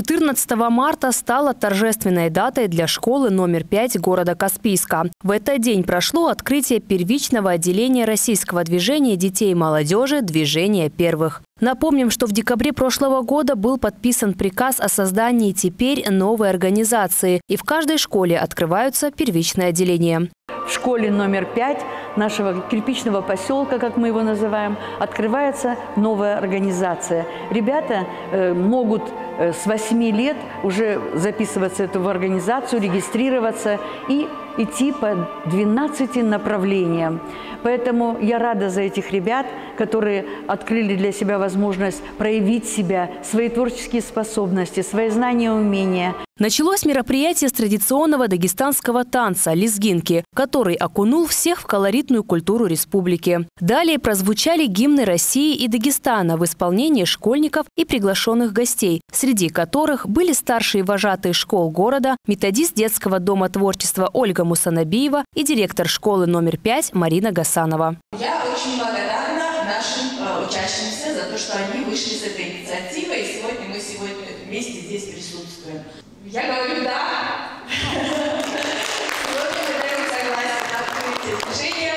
14 марта стала торжественной датой для школы номер 5 города Каспийска. В этот день прошло открытие первичного отделения российского движения детей и молодежи «Движение первых». Напомним, что в декабре прошлого года был подписан приказ о создании теперь новой организации, и в каждой школе открываются первичные отделения. В школе номер пять нашего кирпичного поселка, как мы его называем, открывается новая организация. Ребята э, могут э, с 8 лет уже записываться эту в организацию, регистрироваться и идти по 12 направлениям. Поэтому я рада за этих ребят, которые открыли для себя возможность проявить себя, свои творческие способности, свои знания и умения. Началось мероприятие с традиционного дагестанского танца «Лезгинки», который окунул всех в колоритную культуру республики. Далее прозвучали гимны России и Дагестана в исполнении школьников и приглашенных гостей, среди которых были старшие вожатые школ города, методист детского дома творчества Ольга Мусанабиева и директор школы номер 5 Марина Гасанова. Я очень благодарна за то, что они вышли с этой инициативой, и сегодня мы сегодня вместе здесь присутствуем. Я говорю «да». Сегодня мы даем согласие на открытие движения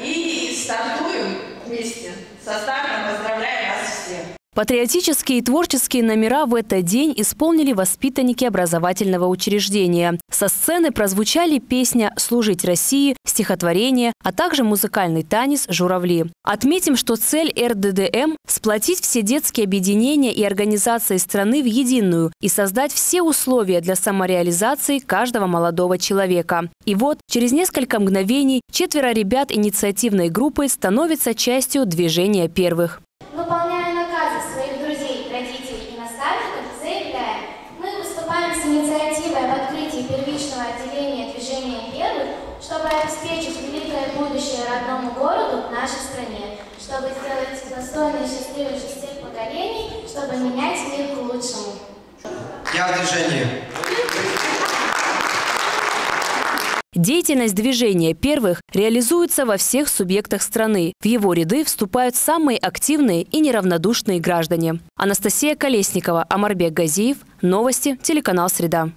и стартуем вместе. Со стартом поздравляем вас всех. Патриотические и творческие номера в этот день исполнили воспитанники образовательного учреждения. Со сцены прозвучали песня «Служить России», стихотворение, а также музыкальный танец «Журавли». Отметим, что цель РДДМ – сплотить все детские объединения и организации страны в единую и создать все условия для самореализации каждого молодого человека. И вот, через несколько мгновений четверо ребят инициативной группы становятся частью движения первых. Выполняя наказы своих друзей, родителей и наставников, заявляем, мы выступаем с инициативой об открытии первичного отделения движения первых, чтобы обеспечить великое будущее родному городу нашей стране, чтобы сделать достойной и счастливой жизнь всех поколений, чтобы менять мир к лучшему. Я в движении. Деятельность движения первых реализуется во всех субъектах страны. В его ряды вступают самые активные и неравнодушные граждане. Анастасия Колесникова, Амарбек Газиев. Новости. Телеканал «Среда».